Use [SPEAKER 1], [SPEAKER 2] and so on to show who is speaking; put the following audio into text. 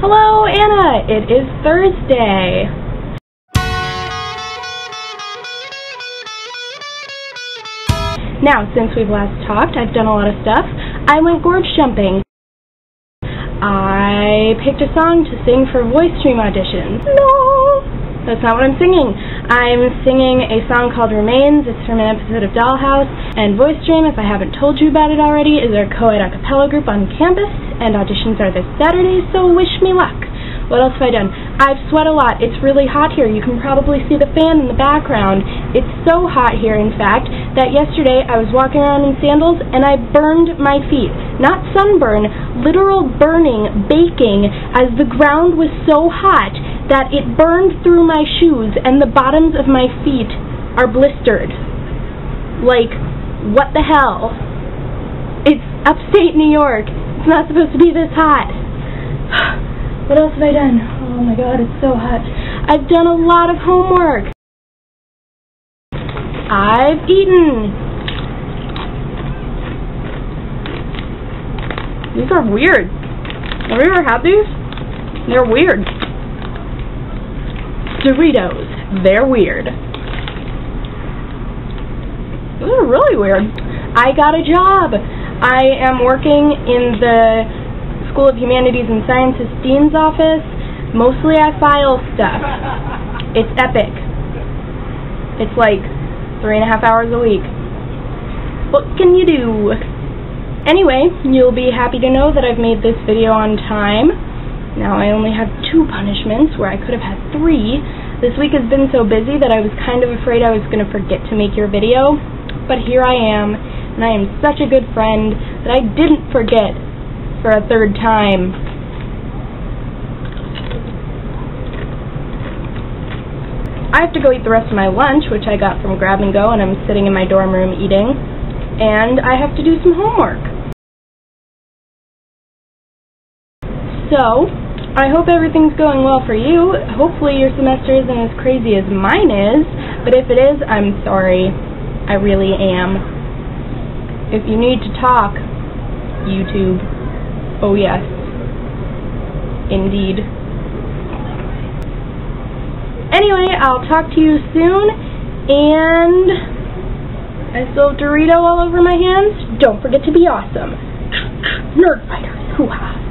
[SPEAKER 1] Hello, Anna. It is Thursday. Now, since we've last talked, I've done a lot of stuff. I went gorge jumping. I picked a song to sing for voice stream auditions. No! That's not what I'm singing. I'm singing a song called Remains. It's from an episode of Dollhouse. And Voice Stream, if I haven't told you about it already, is our co-ed a cappella group on campus. And auditions are this Saturday, so wish me luck. What else have I done? I've sweat a lot. It's really hot here. You can probably see the fan in the background. It's so hot here, in fact, that yesterday I was walking around in sandals and I burned my feet. Not sunburn, literal burning, baking, as the ground was so hot that it burned through my shoes and the bottoms of my feet are blistered. Like, what the hell? It's upstate New York. It's not supposed to be this hot. What else have I done? Oh my god, it's so hot. I've done a lot of homework. I've eaten. These are weird. Have you ever had these? They're weird. Doritos. They're weird. These are really weird. I got a job. I am working in the School of Humanities and Sciences Dean's office. Mostly I file stuff. It's epic. It's like three and a half hours a week. What can you do? Anyway, you'll be happy to know that I've made this video on time. Now I only have two punishments where I could have had three. This week has been so busy that I was kind of afraid I was going to forget to make your video. But here I am, and I am such a good friend that I didn't forget for a third time. I have to go eat the rest of my lunch, which I got from Grab and Go, and I'm sitting in my dorm room eating. And I have to do some homework. So, I hope everything's going well for you. Hopefully your semester isn't as crazy as mine is, but if it is, I'm sorry. I really am. If you need to talk, YouTube. Oh yes. Indeed. Anyway, I'll talk to you soon, and I still have Dorito all over my hands. Don't forget to be awesome. Nerd fighters, hoo-ha.